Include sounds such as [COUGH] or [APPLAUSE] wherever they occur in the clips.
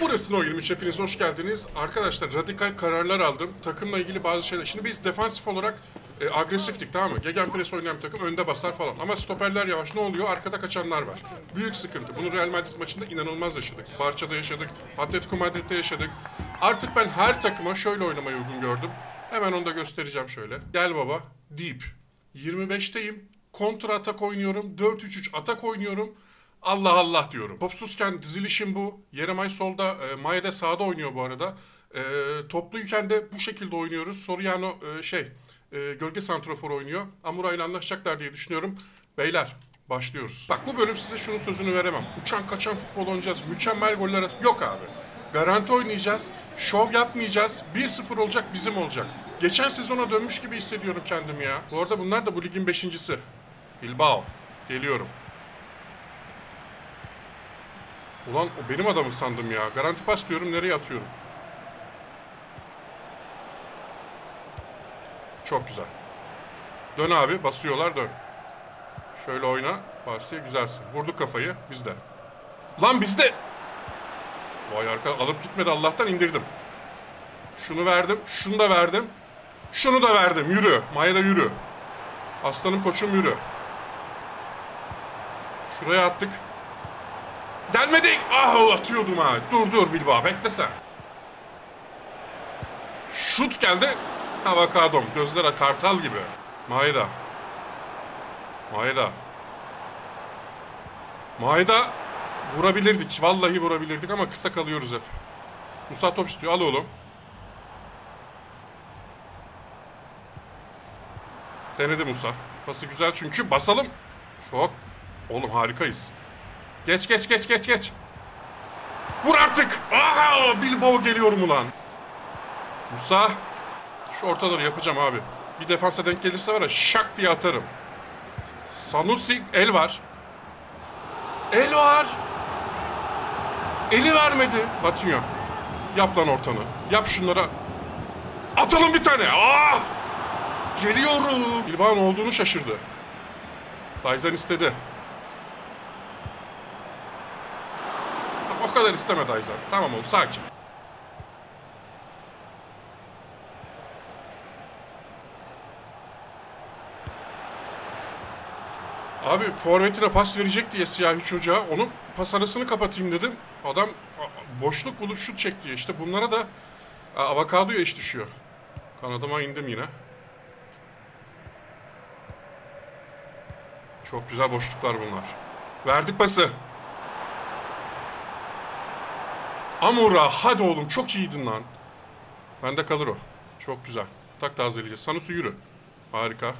Burası No 23 hepiniz hoş geldiniz. Arkadaşlar radikal kararlar aldım. Takımla ilgili bazı şeyler. Şimdi biz defansif olarak e, agresiftik tamam mı? Gegenpress oynayan bir takım önde basar falan. Ama stoperler yavaş ne oluyor? Arkada kaçanlar var. Büyük sıkıntı. Bunu Real Madrid maçında inanılmaz yaşadık. Barça'da yaşadık. Atletico Madrid'de yaşadık. Artık ben her takıma şöyle oynamayı uygun gördüm. Hemen onu da göstereceğim şöyle. Gel baba. Deep. 25'teyim. Kontra atak oynuyorum. 4-3-3 atak oynuyorum. Allah Allah diyorum. Topsuzken dizilişim bu. Yeremay solda, e, Maeda sağda oynuyor bu arada. E, topluyken de bu şekilde oynuyoruz. Soriano e, şey, e, gölge santrafor oynuyor. Amura ile anlaşacaklar diye düşünüyorum. Beyler başlıyoruz. Bak bu bölüm size şunun sözünü veremem. Uçan kaçan futbol oynayacağız. Mükemmel goller at- Yok abi. Garanti oynayacağız. Şov yapmayacağız. 1-0 olacak bizim olacak. Geçen sezona dönmüş gibi hissediyorum kendimi ya. Bu arada bunlar da bu ligin beşincisi. Bilbao. Geliyorum. Ulan o benim adamı sandım ya. Garanti pas diyorum nereye atıyorum? Çok güzel. Dön abi basıyorlar dön. Şöyle oyna. Barsiye güzelsin. Vurduk kafayı bizde. Lan bizde. Vay arka alıp gitmedi Allah'tan indirdim. Şunu verdim. Şunu da verdim. Şunu da verdim. Yürü. Maya yürü. Aslanım koçum yürü. Şuraya attık. Delmedi. Ah atıyordum ha. Dur dur Bilbao bekle sen. Şut geldi. Avokadom. Gözler kartal gibi. Maeda. Maeda. Maeda vurabilirdik. Vallahi vurabilirdik ama kısa kalıyoruz hep. Musa top istiyor. Al oğlum. Denedi Musa. Pası güzel çünkü basalım. Çok. Oğlum harikayız. Geç geç geç geç geç. Vur artık. Aha Bilbao geliyorum ulan. Musa. Şu ortaları yapacağım abi. Bir defansa denk gelirse var ya şak diye atarım. Sanusi el var. El var. Eli vermedi. Batıyor. Yap lan ortanı. Yap şunlara. Atalım bir tane. Ah! Geliyorum. Bilbao'nun olduğunu şaşırdı. Dayzan istedi. O kadar istemedi Ayzan. Tamam oğlum sakin. Abi forvetine pas verecek diye siyahi çocuğa onun pas arasını kapatayım dedim. Adam boşluk bulup şut çek diye. İşte bunlara da avokadoya iş düşüyor. Kanadıma indim yine. Çok güzel boşluklar bunlar. Verdik pası. Amura hadi oğlum çok iyiydin lan. Bende kalır o. Çok güzel. Tak tazeleyeceğiz. Sanusi yürü. Harika.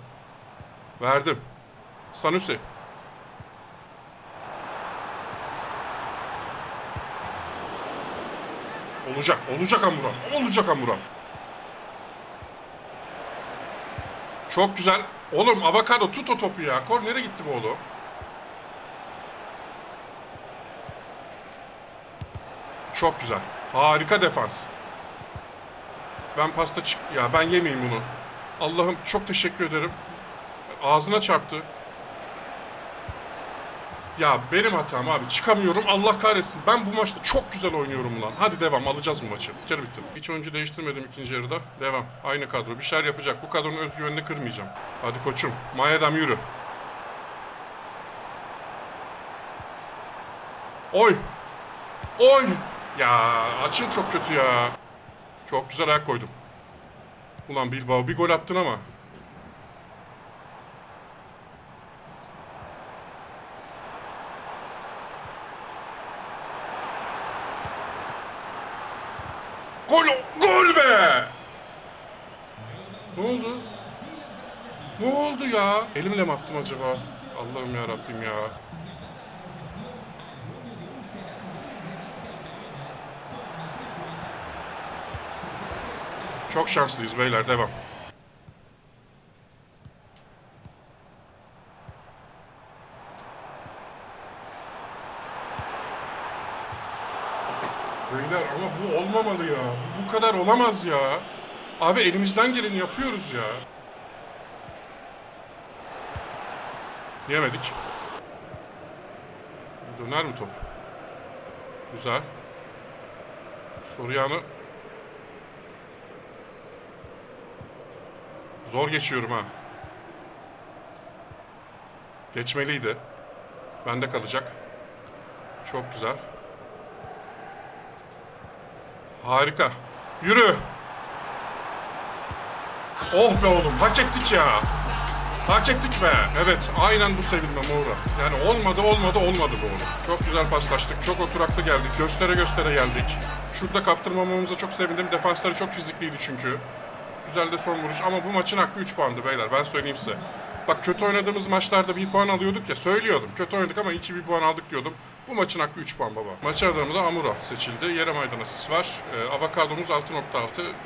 Verdim. Sanusi. Olacak. Olacak Amuram. Olacak Amuram. Çok güzel. Oğlum avokado tut o topu ya. Kornere gitti bu oğlum. Çok güzel. Harika defans. Ben pasta çık... Ya ben yemeyeyim bunu. Allah'ım çok teşekkür ederim. Ağzına çarptı. Ya benim hatam abi. Çıkamıyorum. Allah kahretsin. Ben bu maçta çok güzel oynuyorum ulan. Hadi devam. Alacağız bu maçı. Bir kere bitti. Hiç oyuncu değiştirmedim ikinci yarıda. Devam. Aynı kadro. Bir şeyler yapacak. Bu kadronun özgüvenini kırmayacağım. Hadi koçum. Mayadam yürü. Oy. Oy. Ya açın çok kötü ya. Çok güzel ayak koydum. Ulan Bilbao bir gol attın ama. Gol, gol be! Ne oldu? Ne oldu ya? Elimle mi attım acaba? Allah'ım ya Rabbim ya. Çok şanslıyız beyler devam. Beyler ama bu olmamalı ya. Bu bu kadar olamaz ya. Abi elimizden geleni yapıyoruz ya. Yemedik. Döner mi top? Güzel. Soriano. Zor geçiyorum ha. Geçmeliydi. Bende kalacak. Çok güzel. Harika. Yürü. Oh be oğlum hak ettik ya. Hak ettik be. Evet aynen bu sevinme Moura. Yani olmadı olmadı olmadı bu oğlum. Çok güzel paslaştık. Çok oturaklı geldik. Göstere göstere geldik. Şurada kaptırmamamıza çok sevindim. Defansları çok fizikliydi çünkü. Güzel de son vuruş ama bu maçın hakkı 3 puandı beyler ben söyleyeyim size. Bak kötü oynadığımız maçlarda bir puan alıyorduk ya söylüyordum. Kötü oynadık ama 2 bir puan aldık diyordum. Bu maçın hakkı 3 puan baba. Maçın adamı da Amura seçildi. Yere maydan asist var. Ee, avokadomuz 6.6.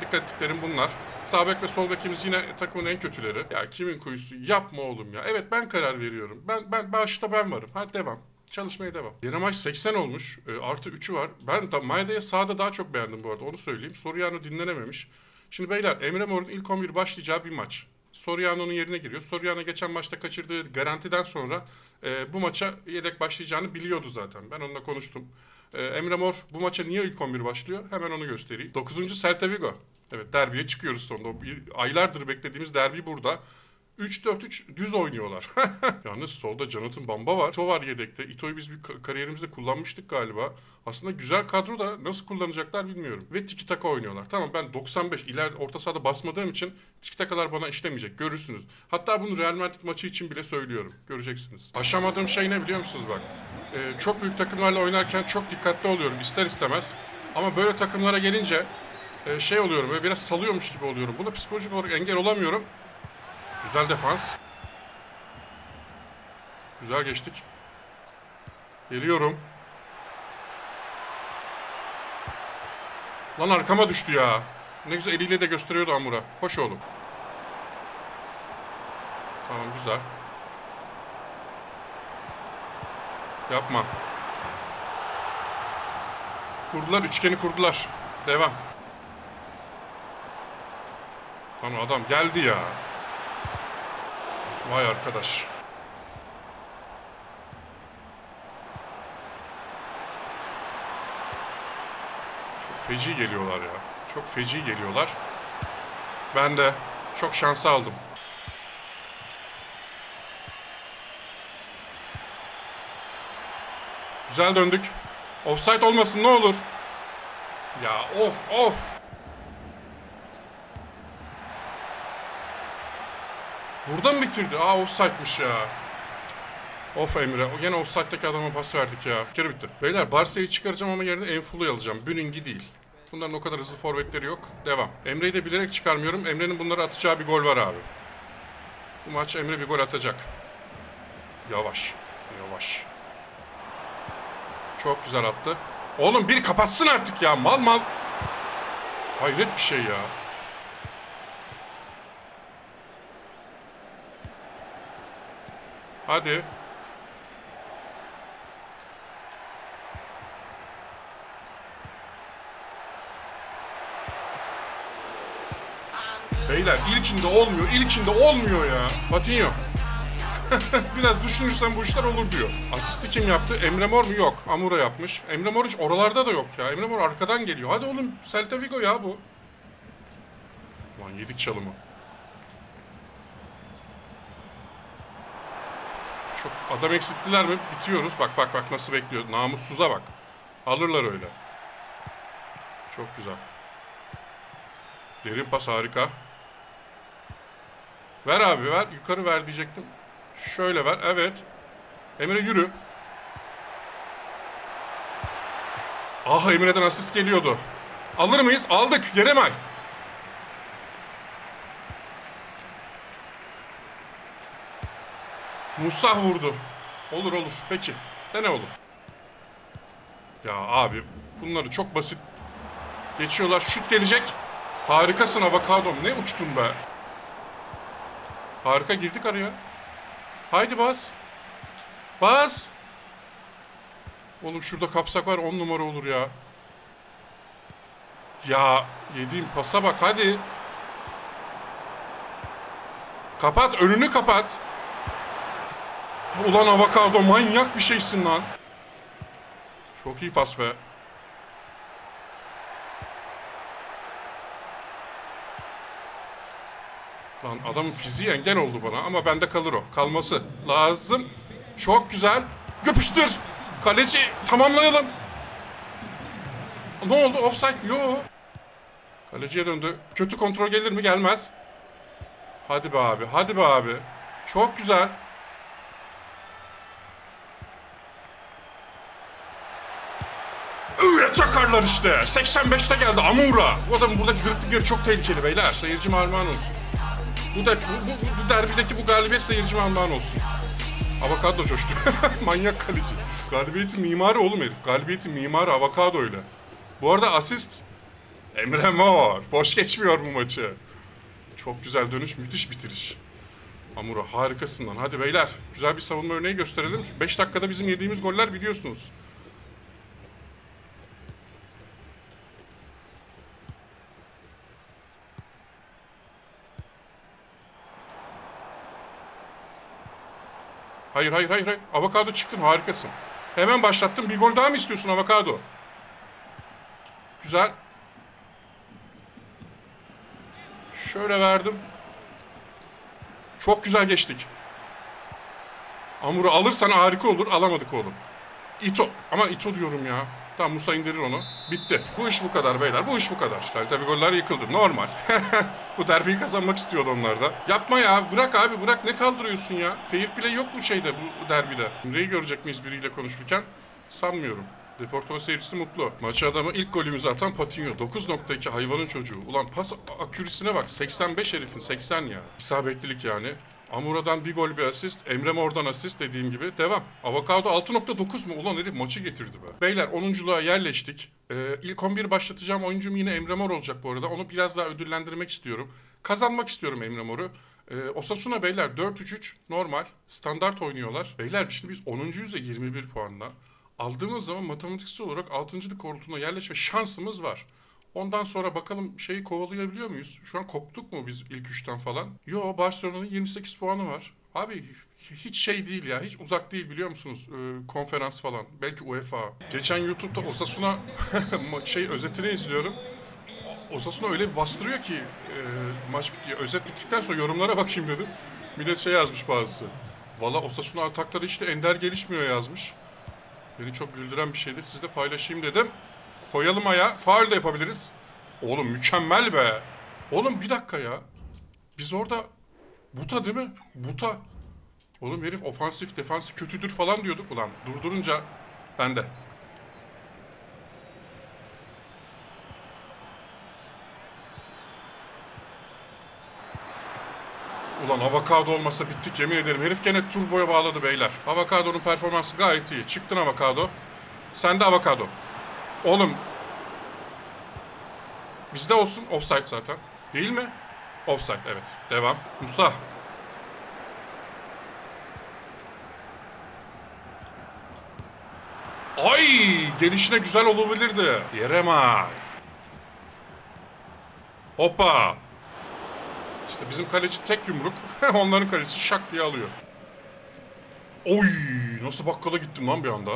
Dikkat ettiklerim bunlar. Sağ bek ve sol bekimiz yine takımın en kötüleri. Ya kimin kuyusu? Yapma oğlum ya. Evet ben karar veriyorum. Ben ben başta ben varım. Hadi devam. Çalışmaya devam. Yine maç 80 olmuş. E, artı 3'ü var. Ben da Maeda'yı sağda daha çok beğendim bu arada. Onu söyleyeyim. Soriano dinlenememiş. Şimdi beyler Emre Mor'un ilk 11 başlayacağı bir maç. Soriano'nun yerine giriyor. Soriano geçen maçta kaçırdığı garantiden sonra e, bu maça yedek başlayacağını biliyordu zaten. Ben onunla konuştum. E, Emre Mor bu maça niye ilk 11 başlıyor? Hemen onu göstereyim. 9. Celta Vigo. Evet derbiye çıkıyoruz sonunda. Aylardır beklediğimiz derbi burada. 3-4-3 düz oynuyorlar. [LAUGHS] Yalnız solda Jonathan Bamba var. Ito var yedekte. Ito'yu biz bir kariyerimizde kullanmıştık galiba. Aslında güzel kadro da nasıl kullanacaklar bilmiyorum. Ve tiki taka oynuyorlar. Tamam ben 95 ileride orta sahada basmadığım için tiki takalar bana işlemeyecek. Görürsünüz. Hatta bunu Real Madrid maçı için bile söylüyorum. Göreceksiniz. Aşamadığım şey ne biliyor musunuz bak? Ee, çok büyük takımlarla oynarken çok dikkatli oluyorum ister istemez. Ama böyle takımlara gelince e, şey oluyorum böyle biraz salıyormuş gibi oluyorum. Buna psikolojik olarak engel olamıyorum. Güzel defans. Güzel geçtik. Geliyorum. Lan arkama düştü ya. Ne güzel eliyle de gösteriyordu Amura. Hoş oğlum. Tamam güzel. Yapma. Kurdular üçgeni kurdular. Devam. Lan adam geldi ya. Vay arkadaş. Çok feci geliyorlar ya. Çok feci geliyorlar. Ben de çok şansı aldım. Güzel döndük. Offside olmasın ne olur. Ya of of. Burada mı bitirdi? Aa offside'miş ya. Of Emre. Gene offside'daki adama pas verdik ya. Bir kere bitti. Beyler Barcel'yi çıkaracağım ama yerine Enfulu'yu alacağım. Büning'i değil. Bunların o kadar hızlı forvetleri yok. Devam. Emre'yi de bilerek çıkarmıyorum. Emre'nin bunları atacağı bir gol var abi. Bu maç Emre bir gol atacak. Yavaş. Yavaş. Çok güzel attı. Oğlum bir kapatsın artık ya. Mal mal. Hayret bir şey ya. Hadi. Beyler ilkinde olmuyor, ilkinde olmuyor ya. Patinho. [LAUGHS] Biraz düşünürsen bu işler olur diyor. Asisti kim yaptı? Emre Mor mu? Yok. Amura yapmış. Emre Mor hiç oralarda da yok ya. Emre Mor arkadan geliyor. Hadi oğlum Celta Vigo ya bu. Lan yedik çalımı. Çok adam eksilttiler mi? Bitiyoruz. Bak bak bak nasıl bekliyor. Namussuza bak. Alırlar öyle. Çok güzel. Derin pas harika. Ver abi ver. Yukarı ver diyecektim. Şöyle ver. Evet. Emre yürü. Ah Emre'den asist geliyordu. Alır mıyız? Aldık. Yeremay. Musa vurdu. Olur olur. Peki. Dene oğlum. Ya abi bunları çok basit geçiyorlar. Şut gelecek. Harikasın avokadom. Ne uçtun be. Harika girdik araya. Haydi bas. Bas. Oğlum şurada kapsak var on numara olur ya. Ya yediğim pasa bak hadi. Kapat önünü kapat. Ulan avokado manyak bir şeysin lan. Çok iyi pas be. Lan adamın fiziği engel oldu bana ama bende kalır o. Kalması lazım. Çok güzel. Göpüştür. Kaleci tamamlayalım. Ne oldu? Offside Yo. Kaleciye döndü. Kötü kontrol gelir mi? Gelmez. Hadi be abi. Hadi be abi. Çok güzel. Öyle çakarlar işte. 85'te geldi Amura. Bu adamın buradaki gırtlıkları çok tehlikeli beyler. Seyirci armağan olsun. Bu, da, bu, bu, bu derbideki bu galibiyet seyirci armağan olsun. Avokado coştu. [LAUGHS] Manyak kaleci. Galibiyetin mimarı oğlum herif. Galibiyetin mimarı avokado öyle. Bu arada asist Emre Mor. Boş geçmiyor bu maçı. Çok güzel dönüş, müthiş bitiriş. Amura harikasın lan. Hadi beyler. Güzel bir savunma örneği gösterelim. 5 dakikada bizim yediğimiz goller biliyorsunuz. Hayır hayır hayır. Avokado çıktın harikasın. Hemen başlattım. Bir gol daha mı istiyorsun avokado? Güzel. Şöyle verdim. Çok güzel geçtik. Amur'u alırsan harika olur. Alamadık oğlum. Ito. Ama Ito diyorum ya. Tamam Musa indirir onu. Bitti. Bu iş bu kadar beyler. Bu iş bu kadar. Celta goller yıkıldı. Normal. [LAUGHS] bu derbiyi kazanmak istiyordu onlar da. Yapma ya. Bırak abi bırak. Ne kaldırıyorsun ya? Fair play yok bu şeyde bu derbide. Emre'yi görecek miyiz biriyle konuşurken? Sanmıyorum. Deportivo seyircisi mutlu. Maçı adamı ilk golümüzü atan Patinho. 9.2 hayvanın çocuğu. Ulan pas akürisine bak. 85 herifin 80 ya. İsabetlilik yani. Amura'dan bir gol bir asist. Emre Mor'dan asist dediğim gibi. Devam. Avokado 6.9 mu? Ulan herif maçı getirdi be. Beyler 10'unculuğa yerleştik. Ee, ilk 11 başlatacağım oyuncum yine Emre Mor olacak bu arada. Onu biraz daha ödüllendirmek istiyorum. Kazanmak istiyorum Emre Mor'u. Ee, Osasuna beyler 4-3-3 normal. Standart oynuyorlar. Beyler şimdi biz 10. yüze 21 puanla. Aldığımız zaman matematiksel olarak 6. kortuna yerleşme şansımız var. Ondan sonra bakalım şeyi kovalayabiliyor muyuz? Şu an koptuk mu biz ilk üçten falan? Yo Barcelona'nın 28 puanı var. Abi hiç şey değil ya. Hiç uzak değil biliyor musunuz? Ee, konferans falan. Belki UEFA. Geçen YouTube'da Osasuna [LAUGHS] şey özetini izliyorum. Osasuna öyle bir bastırıyor ki e, maç bitti. Özet bittikten sonra yorumlara bakayım dedim. Millet şey yazmış bazısı. Valla Osasuna atakları işte ender gelişmiyor yazmış. Beni çok güldüren bir şeydi. Sizle paylaşayım dedim. Koyalım aya. Faul de yapabiliriz. Oğlum mükemmel be. Oğlum bir dakika ya. Biz orada Buta değil mi? Buta. Oğlum herif ofansif, defansif kötüdür falan diyorduk. Ulan durdurunca bende. Ulan avokado olmasa bittik yemin ederim. Herif gene turboya bağladı beyler. Avokadonun performansı gayet iyi. Çıktın avokado. Sen de avokado. Oğlum. Bizde olsun offside zaten. Değil mi? Offside evet. Devam. Musa. Ay gelişine güzel olabilirdi. Yeremay. Hoppa. İşte bizim kaleci tek yumruk. [LAUGHS] Onların kalecisi şak diye alıyor. Oy nasıl bakkala gittim lan bir anda.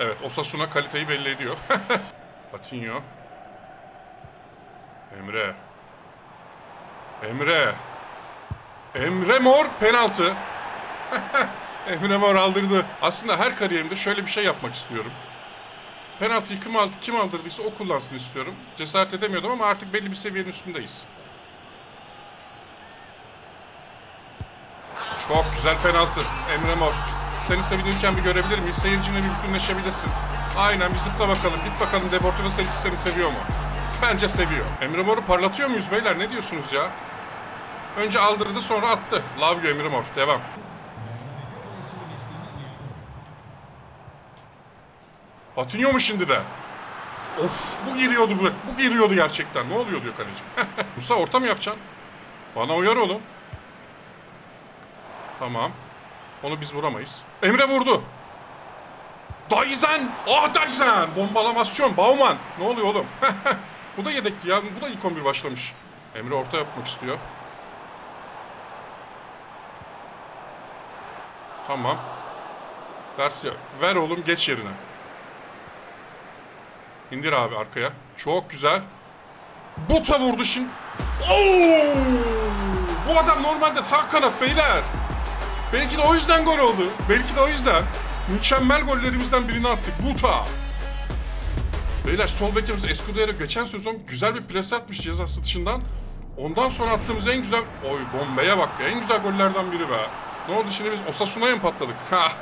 Evet Osasuna kaliteyi belli ediyor. [LAUGHS] Patinho. Emre. Emre. Emre Mor penaltı. [LAUGHS] Emre Mor aldırdı. Aslında her kariyerimde şöyle bir şey yapmak istiyorum. Penaltıyı kim, aldı, kim aldırdıysa o kullansın istiyorum. Cesaret edemiyordum ama artık belli bir seviyenin üstündeyiz. Çok güzel penaltı. Emre Mor. Seni sevinirken bir görebilir miyiz? Seyircinle bir bütünleşebilirsin. Aynen bir zıpla bakalım. Git bakalım Deportivo seyircisi seni seviyor mu? Bence seviyor. Emre Mor'u parlatıyor muyuz beyler? Ne diyorsunuz ya? Önce aldırdı sonra attı. Love you Emre Mor. Devam. Patinho mu şimdi de? Of bu giriyordu bu. Bu giriyordu gerçekten. Ne oluyor diyor kaleci. [LAUGHS] Musa orta mı yapacaksın? Bana uyar oğlum. Tamam. Onu biz vuramayız. Emre vurdu. Daizen! Ah Daizen! Bombalamasyon. Bauman. Ne oluyor oğlum? [LAUGHS] bu da yedekti ya. Bu da ilk 11 başlamış. Emre orta yapmak istiyor. Tamam. Garcia. Ver oğlum geç yerine. İndir abi arkaya. Çok güzel. Buta vurdu şimdi. Oo! Bu adam normalde sağ kanat beyler. Belki de o yüzden gol oldu. Belki de o yüzden. Mükemmel gollerimizden birini attık. Buta. Beyler sol bekimiz Escudero geçen sezon güzel bir pres atmış ceza dışından. Ondan sonra attığımız en güzel... Oy bombaya bak ya. En güzel gollerden biri be. Ne oldu şimdi biz Osasuna'ya mı patladık? Ha.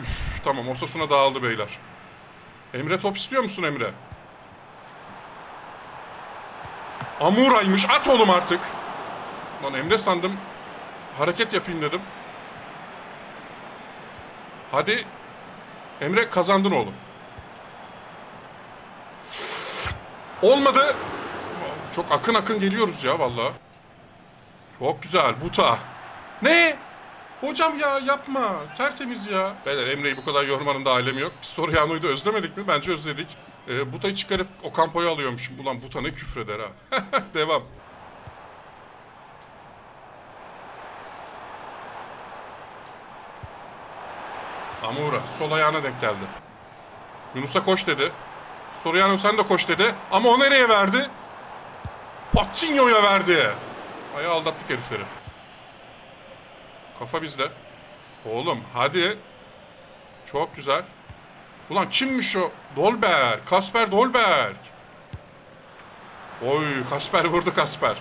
Üf, tamam Osasuna dağıldı beyler. Emre top istiyor musun Emre? Amura'ymış. At oğlum artık. Lan Emre sandım. Hareket yapayım dedim. Hadi. Emre kazandın oğlum. Olmadı. Çok akın akın geliyoruz ya valla. Çok güzel. Buta. Ne? Hocam ya yapma. Tertemiz ya. Beyler Emre'yi bu kadar yormanın da alemi yok. Biz Soriano'yu da özlemedik mi? Bence özledik. Ee, Buta'yı çıkarıp o kampoyu alıyormuşum. Ulan Buta ne küfreder ha. [LAUGHS] Devam. Amura sol ayağına denk geldi. Yunus'a koş dedi. Soriano sen de koş dedi. Ama o nereye verdi? Patinho'ya verdi. Ayağı aldattık herifleri. Kafa bizde. Oğlum hadi. Çok güzel. Ulan kimmiş o? Dolberg. Kasper Dolberg. Oy Kasper vurdu Kasper.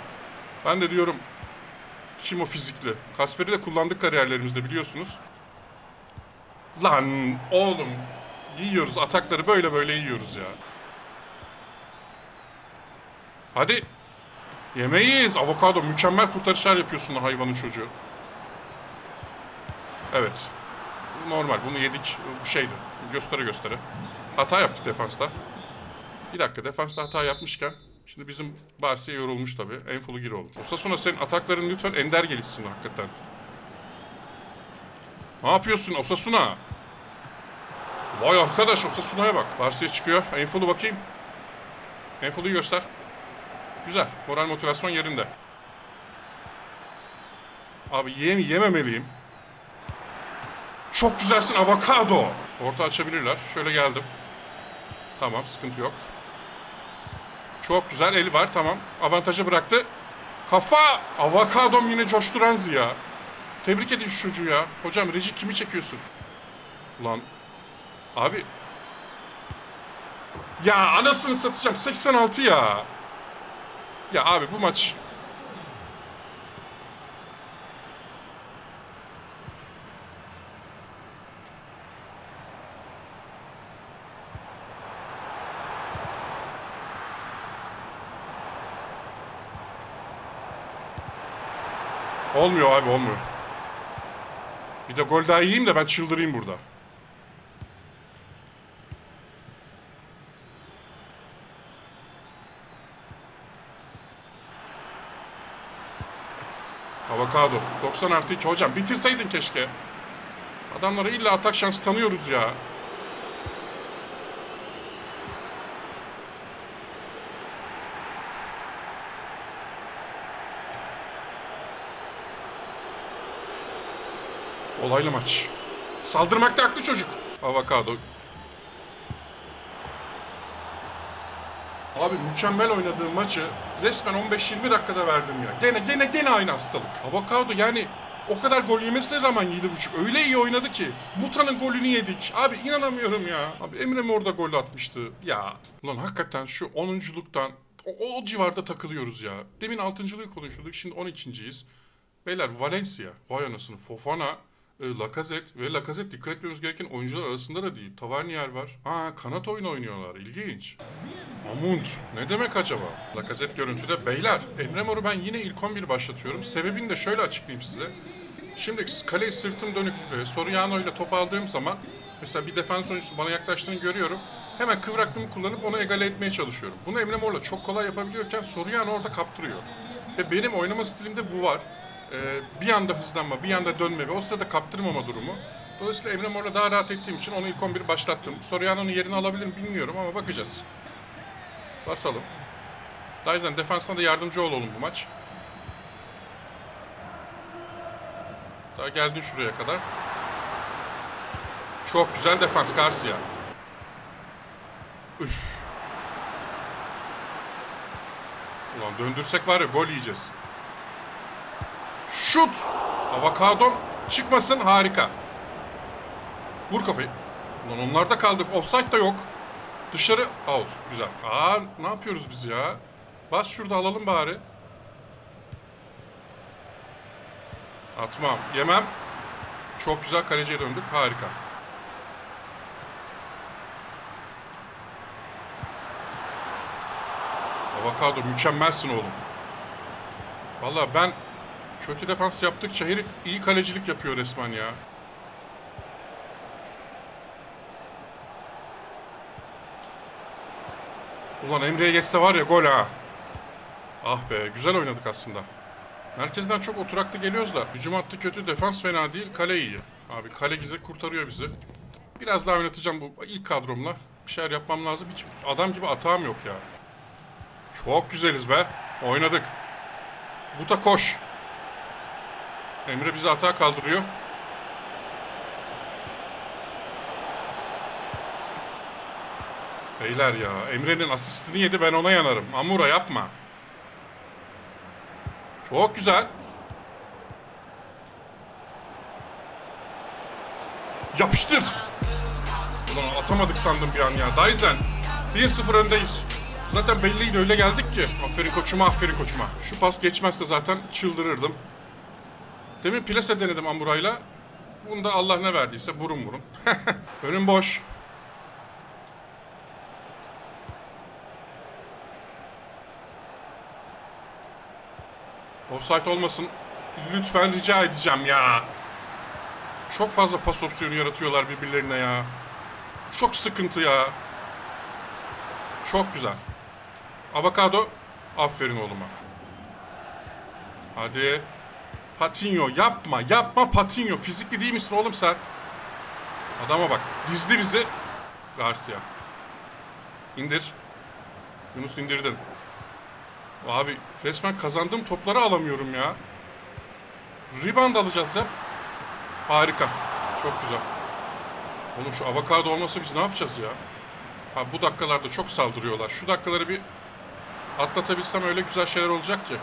Ben de diyorum kim o fizikli? Kasper'i de kullandık kariyerlerimizde biliyorsunuz. Lan oğlum yiyoruz atakları böyle böyle yiyoruz ya. Hadi. Yemeyiz. Avokado mükemmel kurtarışlar yapıyorsun hayvanın çocuğu. Evet. Normal bunu yedik. Bu şeydi. Göstere göstere. Hata yaptık defansta. Bir dakika defansta hata yapmışken Şimdi bizim Barsi yorulmuş tabii. Enfulu gir oğlum. Osasuna senin atakların lütfen ender gelişsin hakikaten. Ne yapıyorsun Osasuna? Vay arkadaş Osasuna'ya bak. Barsi'ye çıkıyor. Enfulu bakayım. Enfulu'yu göster. Güzel. Moral motivasyon yerinde. Abi yem yememeliyim. Çok güzelsin avokado. Orta açabilirler. Şöyle geldim. Tamam sıkıntı yok. Çok güzel eli var tamam. Avantajı bıraktı. Kafa! Avokadom yine coşturan Ziya. Tebrik edin şu çocuğu ya. Hocam reji kimi çekiyorsun? Lan. Abi. Ya anasını satacağım. 86 ya. Ya abi bu maç Olmuyor abi olmuyor. Bir de gol daha yiyeyim de ben çıldırayım burada. Avokado. 90 artı 2. Hocam bitirseydin keşke. Adamlara illa atak şansı tanıyoruz ya. Olaylı maç. Saldırmakta haklı çocuk. Avokado. Abi mükemmel oynadığım maçı resmen 15-20 dakikada verdim ya. Gene gene gene aynı hastalık. Avokado yani o kadar gol yemesine rağmen 7.5 öyle iyi oynadı ki. Butan'ın golünü yedik. Abi inanamıyorum ya. Abi Emre mi orada gol atmıştı? Ya. Ulan hakikaten şu 10'unculuktan o, o civarda takılıyoruz ya. Demin 6.lığı konuşuyorduk şimdi 12.yiz. Beyler Valencia, vay anasını Fofana, e, Lacazette ve Lacazette dikkat etmemiz gereken oyuncular arasında da değil. Tavernier var. Aa kanat oyunu oynuyorlar. İlginç. Amund. Ne demek acaba? Lacazette görüntüde. Beyler Emre Mor'u ben yine ilk 11 başlatıyorum. Sebebini de şöyle açıklayayım size. Şimdi kaleye sırtım dönük e, Soriano ile top aldığım zaman mesela bir defans oyuncusu bana yaklaştığını görüyorum. Hemen kıvraklığımı kullanıp onu egale etmeye çalışıyorum. Bunu Emre Mor'la çok kolay yapabiliyorken Soriano orada kaptırıyor. Ve benim oynama stilimde bu var e, bir anda hızlanma, bir anda dönme ve o sırada kaptırmama durumu. Dolayısıyla Emre Mor'la daha rahat ettiğim için onu ilk 11 başlattım. Soriano'nun yerini alabilir mi bilmiyorum ama bakacağız. Basalım. Daizen defansına da yardımcı olalım bu maç. Daha geldin şuraya kadar. Çok güzel defans Garcia. Üf. Lan döndürsek var ya gol yiyeceğiz. Şut! Avokadom çıkmasın harika. Vur kafayı. Ulan onlar da kaldı. Offside da yok. Dışarı out. Güzel. Aa ne yapıyoruz biz ya? Bas şurada alalım bari. Atmam. Yemem. Çok güzel kaleciye döndük. Harika. Avokado mükemmelsin oğlum. Valla ben kötü defans yaptıkça herif iyi kalecilik yapıyor resmen ya. Ulan Emre'ye geçse var ya gol ha. Ah be güzel oynadık aslında. Merkezden çok oturaklı geliyoruz da hücum hattı kötü defans fena değil kale iyi. Abi kale gize kurtarıyor bizi. Biraz daha oynatacağım bu ilk kadromla. Bir şeyler yapmam lazım. Hiç adam gibi atağım yok ya. Çok güzeliz be. Oynadık. Buta koş. Emre bizi atağa kaldırıyor. Beyler ya Emre'nin asistini yedi ben ona yanarım. Amura yapma. Çok güzel. Yapıştır. Ulan atamadık sandım bir an ya. Daizen 1-0 öndeyiz. Zaten belliydi öyle geldik ki. Aferin koçuma aferin koçuma. Şu pas geçmezse zaten çıldırırdım. Demin plase denedim Amura'yla. Bunda Allah ne verdiyse burun burun. [LAUGHS] Önüm boş. Offside olmasın. Lütfen rica edeceğim ya. Çok fazla pas opsiyonu yaratıyorlar birbirlerine ya. Çok sıkıntı ya. Çok güzel. Avokado. Aferin oğluma. Hadi. Patinho yapma yapma Patinho. Fizikli değil misin oğlum sen? Adama bak. Dizdi bizi. Garcia. İndir. Yunus indirdin. Abi resmen kazandığım topları alamıyorum ya. Rebound alacağız ya. Harika. Çok güzel. Oğlum şu avokado olmasa biz ne yapacağız ya? Ha bu dakikalarda çok saldırıyorlar. Şu dakikaları bir atlatabilsem öyle güzel şeyler olacak ki.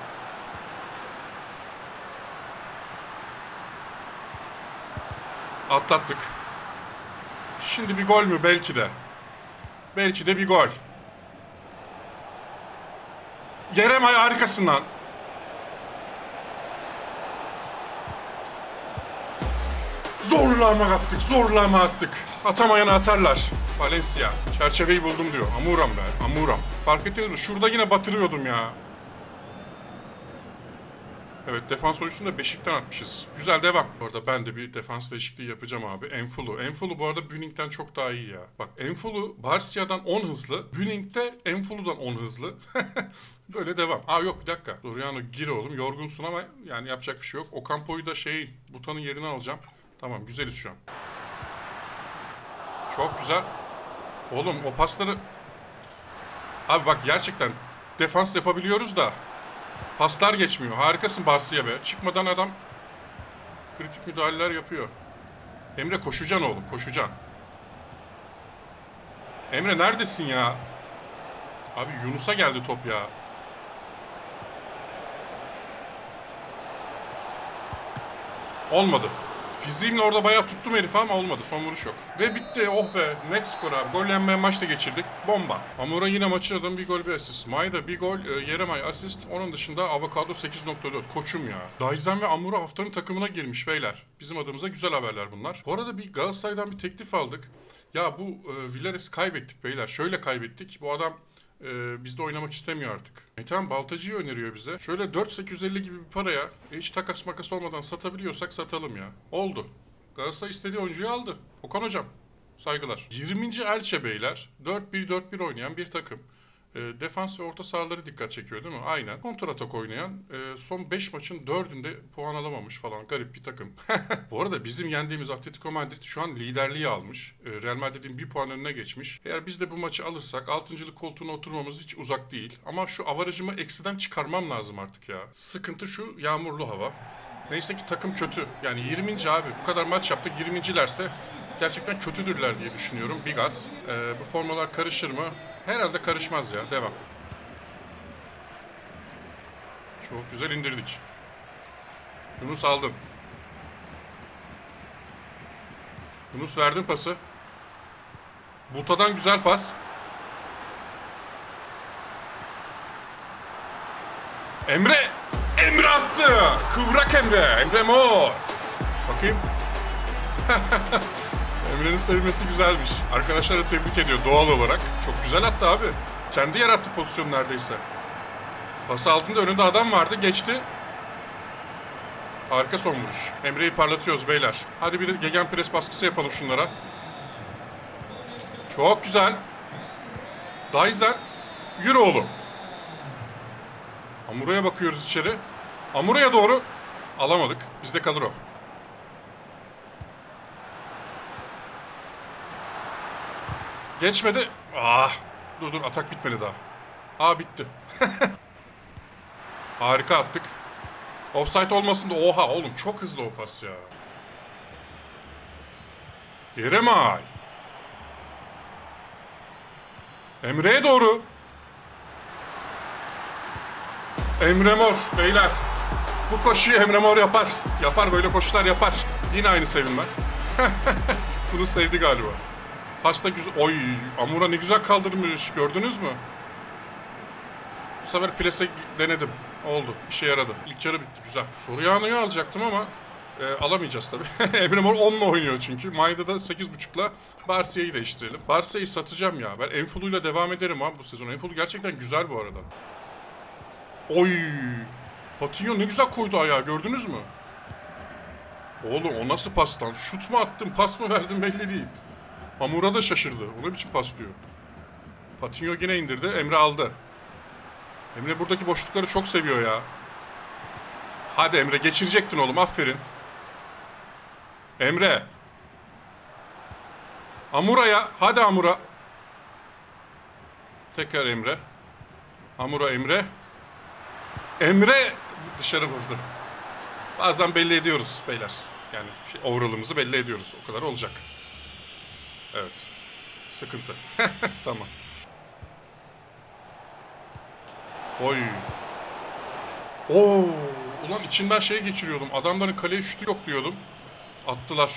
Atlattık. Şimdi bir gol mü? Belki de. Belki de bir gol. Yeremay harikasından. Zorlama attık, zorlama attık. Atamayanı atarlar. Valencia. Çerçeveyi buldum diyor. Amuram be, amuram. Fark ettiniz Şurada yine batırıyordum ya. Evet defans oyuncusunu da beşikten atmışız. Güzel devam. Bu arada ben de bir defans değişikliği yapacağım abi. Enfulu. Enfulu bu arada Büning'den çok daha iyi ya. Bak Enfulu Barcia'dan 10 hızlı. Büning'de Enfulu'dan 10 hızlı. [LAUGHS] Böyle devam. Aa yok bir dakika. Doriano gir oğlum. Yorgunsun ama yani yapacak bir şey yok. Okampo'yu da şey Butan'ın yerine alacağım. Tamam güzeliz şu an. Çok güzel. Oğlum o pasları... Abi bak gerçekten defans yapabiliyoruz da paslar geçmiyor. Harikasın Barsiye be. Çıkmadan adam kritik müdahaleler yapıyor. Emre koşacaksın oğlum koşacaksın. Emre neredesin ya? Abi Yunus'a geldi top ya. Olmadı. Fiziğimle orada bayağı tuttum herifi ama olmadı. Son vuruş yok. Ve bitti. Oh be. Net skor abi. Gol yenmeyen maçta geçirdik. Bomba. Amora yine maçın adamı bir gol bir asist. Mayda bir gol. E, Yeremay asist. Onun dışında Avokado 8.4. Koçum ya. Daizen ve Amura haftanın takımına girmiş beyler. Bizim adımıza güzel haberler bunlar. Bu arada bir Galatasaray'dan bir teklif aldık. Ya bu e, Villares kaybettik beyler. Şöyle kaybettik. Bu adam e, bizde oynamak istemiyor artık. Metehan Baltacı'yı öneriyor bize. Şöyle 4850 gibi bir paraya e, hiç takas makas olmadan satabiliyorsak satalım ya. Oldu. Galatasaray istediği oyuncuyu aldı. Okan hocam. Saygılar. 20. Elçe beyler. 4-1-4-1 oynayan bir takım. E, defans ve orta sahaları dikkat çekiyor değil mi? Aynen. Kontratak oynayan e, son 5 maçın 4'ünde puan alamamış falan. Garip bir takım. [LAUGHS] Bu arada bizim yendiğimiz Atletico Madrid şu an liderliği almış. E, Real Madrid'in bir puan önüne geçmiş. Eğer biz de bu maçı alırsak 6. koltuğuna oturmamız hiç uzak değil. Ama şu avarajımı eksiden çıkarmam lazım artık ya. Sıkıntı şu yağmurlu hava. Neyse ki takım kötü. Yani 20. abi bu kadar maç yaptık 20.lerse gerçekten kötüdürler diye düşünüyorum. Bir gaz. E, bu formalar karışır mı? Herhalde karışmaz ya. Devam. Çok güzel indirdik. Yunus aldın. Yunus verdin pası. Buta'dan güzel pas. Emre! Emre attı! Kıvrak Emre! Emre Mor! Bakayım. [LAUGHS] Emre'nin sevilmesi güzelmiş. Arkadaşlar da tebrik ediyor doğal olarak. Çok güzel attı abi. Kendi yarattı pozisyonu neredeyse. Pası altında önünde adam vardı. Geçti. Harika son vuruş. Emre'yi parlatıyoruz beyler. Hadi bir gegen pres baskısı yapalım şunlara. Çok güzel. Daizen. Yürü oğlum. Amura'ya bakıyoruz içeri. Amura'ya doğru. Alamadık. Bizde kalır o. Geçmedi. Ah. Dur dur atak bitmedi daha. Aa bitti. [LAUGHS] Harika attık. Offside olmasın da oha oğlum çok hızlı o pas ya. Yeremay. Emre'ye doğru. Emre Mor beyler. Bu koşuyu Emre Mor yapar. Yapar böyle koşular yapar. Yine aynı sevinme. [LAUGHS] Bunu sevdi galiba. Pasta güzel. Oy Amura ne güzel kaldırmış. Gördünüz mü? Bu sefer plase denedim. Oldu. İşe yaradı. İlk yarı bitti. Güzel. Soriano'yu alacaktım ama e, alamayacağız tabii. [LAUGHS] Emre Mor 10'la oynuyor çünkü. Mayda da 8.5'la Barsia'yı değiştirelim. Barsia'yı satacağım ya. Ben Enfulu'yla devam ederim abi bu sezon. Enfulu gerçekten güzel bu arada. Oy! Patinho ne güzel koydu ayağı gördünüz mü? Oğlum o nasıl pastan? Şut mu attın, pas mı verdin belli değil. Hamura da şaşırdı. O ne biçim paslıyor? Patinho yine indirdi. Emre aldı. Emre buradaki boşlukları çok seviyor ya. Hadi Emre geçirecektin oğlum aferin. Emre. Amura'ya. Hadi Amura. Tekrar Emre. Amura Emre. Emre dışarı vurdu. Bazen belli ediyoruz beyler. Yani şey, overall'ımızı belli ediyoruz. O kadar olacak. Evet. Sıkıntı. [LAUGHS] tamam. Oy. Oo. Ulan içinden şey geçiriyordum. Adamların kaleye şutu yok diyordum. Attılar.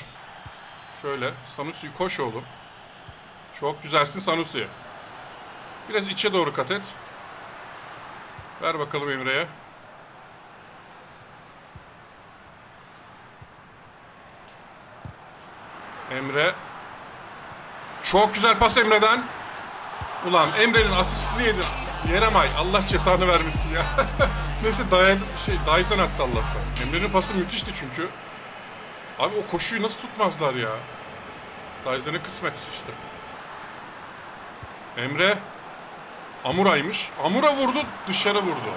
Şöyle. Sanusi koş oğlum. Çok güzelsin Sanusi. Biraz içe doğru kat et. Ver bakalım Emre'ye. Emre. Çok güzel pas Emre'den. Ulan Emre'nin asistini yedin. Yeremay. Allah cezanı vermesin ya. [LAUGHS] Neyse dayadı, şey, Dyson attı Allah'tan. Emre'nin pası müthişti çünkü. Abi o koşuyu nasıl tutmazlar ya? Dyson'a kısmet işte. Emre. Amura'ymış. Amura vurdu, dışarı vurdu.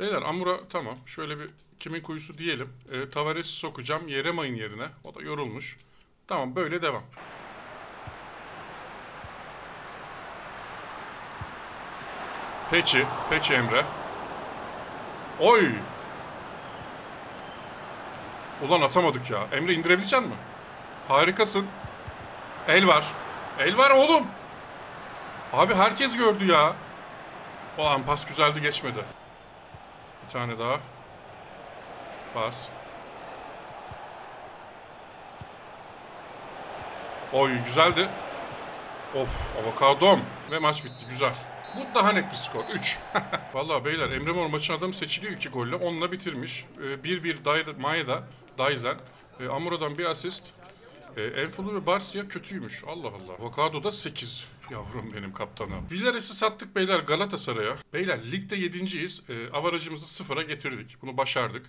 Beyler Amura tamam. Şöyle bir kimin kuyusu diyelim. E, Tavares'i sokacağım Yeremay'ın yerine. O da yorulmuş. Tamam böyle devam. Peki. Peki Emre. Oy. Ulan atamadık ya. Emre indirebilecek mi? Harikasın. El var. El var oğlum. Abi herkes gördü ya. Ulan pas güzeldi geçmedi. Bir tane daha. Pas. Oy güzeldi. Of avokadom. Ve maç bitti güzel. Bu daha net bir skor. 3. [LAUGHS] Vallahi beyler Emre Mor maçın adamı seçiliyor 2 golle. Onunla bitirmiş. 1-1 Maeda, Daizen. E, Amura'dan bir asist. E, Enfulu ve Barcia kötüymüş. Allah Allah. Avokado da 8. [LAUGHS] Yavrum benim kaptanım. Villares'i sattık beyler Galatasaray'a. Beyler ligde 7.yiz. E, avarajımızı sıfıra getirdik. Bunu başardık.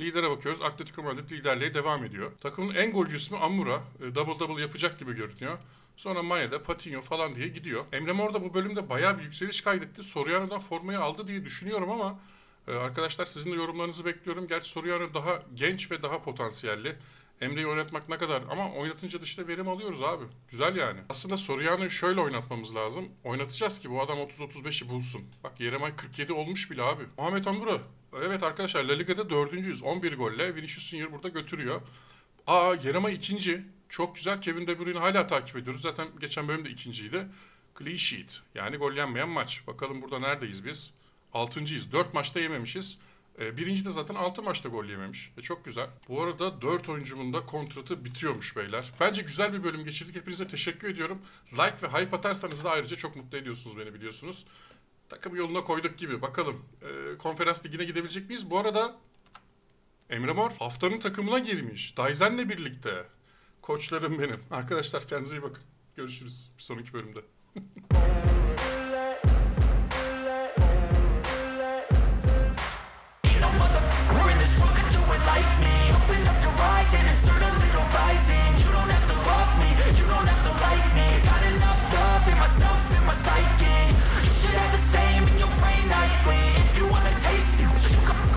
Lidere bakıyoruz. Atletico Madrid liderliğe devam ediyor. Takımın en golcü ismi Amura. Double double yapacak gibi görünüyor. Sonra Maya'da Patinho falan diye gidiyor. Emre Mor da bu bölümde bayağı bir yükseliş kaydetti. Soriano'dan formayı aldı diye düşünüyorum ama e, arkadaşlar sizin de yorumlarınızı bekliyorum. Gerçi Soriano daha genç ve daha potansiyelli. Emre'yi oynatmak ne kadar ama oynatınca da işte verim alıyoruz abi. Güzel yani. Aslında Soriano'yu şöyle oynatmamız lazım. Oynatacağız ki bu adam 30-35'i bulsun. Bak Yeremay 47 olmuş bile abi. Muhammed Ambura. Evet arkadaşlar La Liga'da dördüncüyüz. 11 golle. Vinicius Junior burada götürüyor. Aa Yeremay ikinci. Çok güzel. Kevin De Bruyne'i hala takip ediyoruz. Zaten geçen bölümde ikinciydi. Clean sheet. Yani gol yenmeyen maç. Bakalım burada neredeyiz biz? Altıncıyız. Dört maçta yememişiz. E, birinci de zaten altı maçta gol yememiş. E, çok güzel. Bu arada dört oyuncumun da kontratı bitiyormuş beyler. Bence güzel bir bölüm geçirdik. Hepinize teşekkür ediyorum. Like ve hype atarsanız da ayrıca çok mutlu ediyorsunuz beni biliyorsunuz. Takımı yoluna koyduk gibi. Bakalım e, konferans ligine gidebilecek miyiz? Bu arada Emre Mor haftanın takımına girmiş. Daizen'le birlikte. Koçlarım benim. Arkadaşlar kendinize iyi bakın. Görüşürüz bir sonraki bölümde. [LAUGHS]